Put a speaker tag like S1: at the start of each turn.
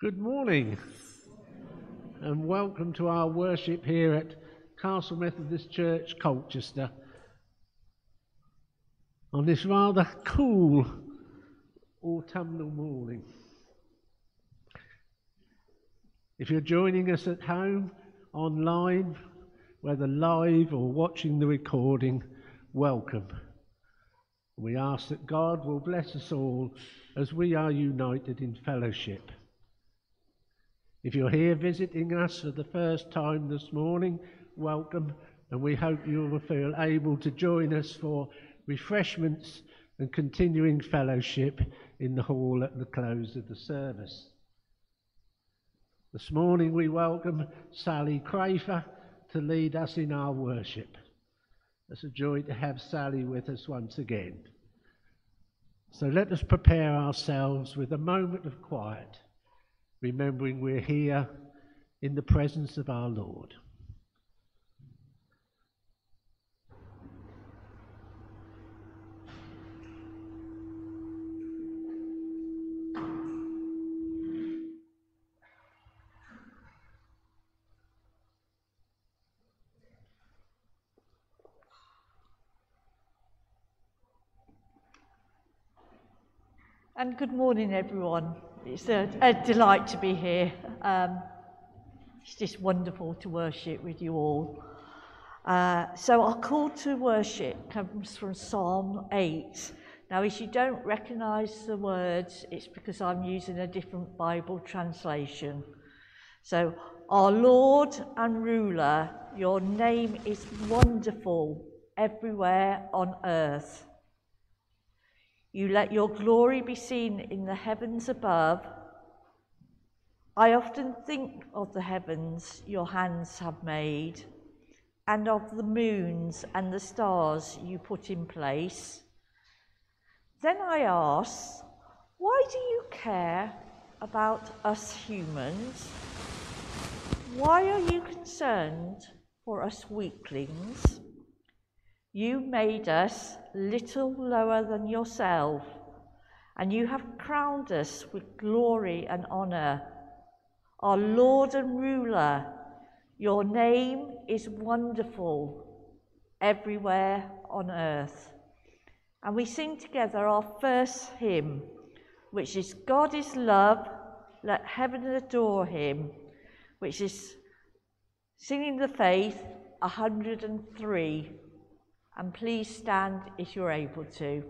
S1: Good morning and welcome to our worship here at Castle Methodist Church, Colchester. On this rather cool autumnal morning. If you're joining us at home, online, whether live or watching the recording, welcome. We ask that God will bless us all as we are united in fellowship. If you're here visiting us for the first time this morning, welcome, and we hope you will feel able to join us for refreshments and continuing fellowship in the hall at the close of the service. This morning we welcome Sally Crafer to lead us in our worship. It's a joy to have Sally with us once again. So let us prepare ourselves with a moment of quiet remembering we're here in the presence of our Lord.
S2: And good morning, everyone. It's a, a delight to be here. Um, it's just wonderful to worship with you all. Uh, so, our call to worship comes from Psalm 8. Now, if you don't recognize the words, it's because I'm using a different Bible translation. So, our Lord and ruler, your name is wonderful everywhere on earth. You let your glory be seen in the heavens above. I often think of the heavens your hands have made, and of the moons and the stars you put in place. Then I ask, why do you care about us humans? Why are you concerned for us weaklings? You made us little lower than yourself, and you have crowned us with glory and honor. Our Lord and ruler, your name is wonderful everywhere on earth. And we sing together our first hymn, which is God is love, let heaven adore him, which is singing the faith 103. And please stand if you're able to.